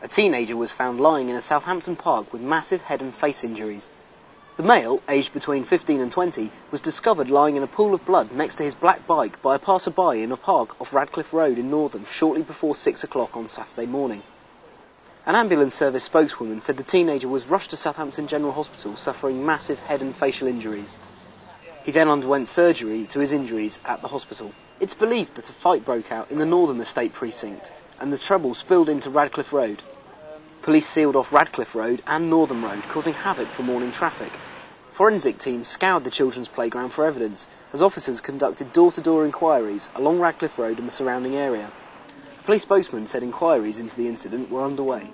A teenager was found lying in a Southampton park with massive head and face injuries. The male, aged between 15 and 20, was discovered lying in a pool of blood next to his black bike by a passerby in a park off Radcliffe Road in Northam shortly before 6 o'clock on Saturday morning. An ambulance service spokeswoman said the teenager was rushed to Southampton General Hospital suffering massive head and facial injuries. He then underwent surgery to his injuries at the hospital. It's believed that a fight broke out in the Northam Estate precinct and the trouble spilled into Radcliffe Road. Police sealed off Radcliffe Road and Northam Road, causing havoc for morning traffic. Forensic teams scoured the children's playground for evidence as officers conducted door-to-door inquiries along Radcliffe Road and the surrounding area. A police spokesman said inquiries into the incident were underway.